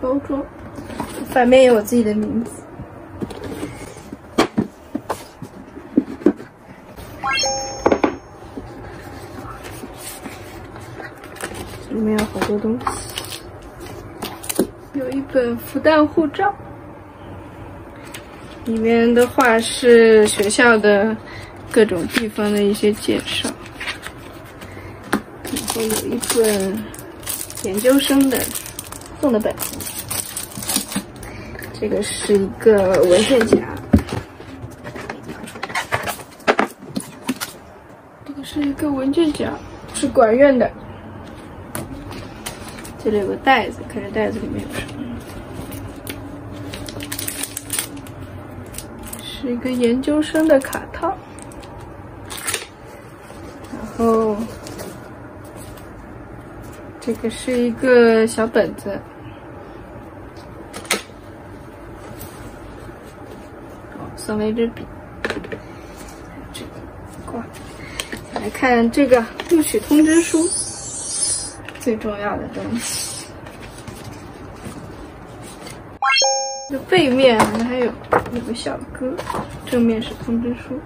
包装，反面有我自己的名字。里面有好多东西，有一本复旦护照，里面的话是学校的各种地方的一些介绍，然后有一本研究生的。送的本子，这个是一个文件夹，这个是一个文件夹，是管院的。这里有个袋子，看这袋子里面有什么？是一个研究生的卡套，然后这个是一个小本子，送了一支笔，这个挂。来看这个录取通知书。最重要的东西，这背面好像还有有个小歌，正面是通知书。